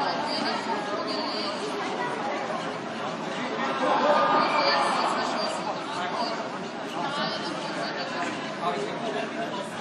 Thank you.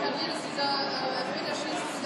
Klavier, das dieser äh, Elfmeterschießen